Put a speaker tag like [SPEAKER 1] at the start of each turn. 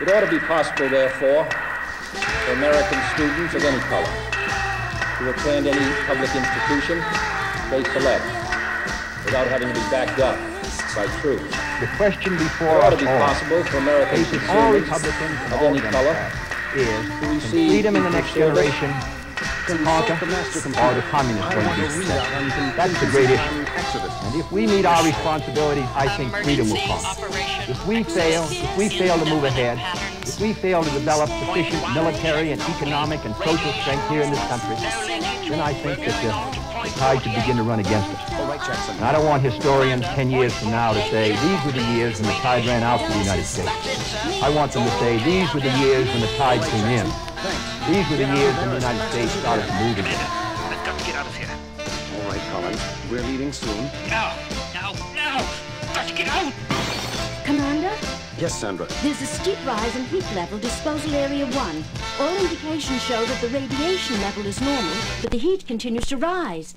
[SPEAKER 1] It ought to be possible, therefore, for American students of any color to attend any public institution they select without having to be backed up by troops.
[SPEAKER 2] The question
[SPEAKER 1] It
[SPEAKER 2] before
[SPEAKER 1] ought
[SPEAKER 2] us
[SPEAKER 1] to be
[SPEAKER 2] all,
[SPEAKER 1] possible for American
[SPEAKER 2] facing all Republicans
[SPEAKER 1] of any color
[SPEAKER 2] is freedom in the next generation conquer or the communists going to be successful? That's the great issue. And if we meet our responsibilities, I think freedom will come. If we fail, if we fail to move ahead, if we fail to develop sufficient military and economic and social strength here in this country, then I think that the, the tide should begin to run against us. And I don't want historians 10 years from now to say, these were the years when the tide ran out for the United States. I want them to say, these were the years when the tide came in. These were the years when the United States started to move again.
[SPEAKER 3] I've got to get out of here.
[SPEAKER 4] All right, Collins. We're leaving soon.
[SPEAKER 3] No, no, no! Got to get out!
[SPEAKER 4] Yes, Sandra.
[SPEAKER 5] there's a steep rise in heat level, disposal area 1. All indications show that the radiation level is normal, but the heat continues to rise.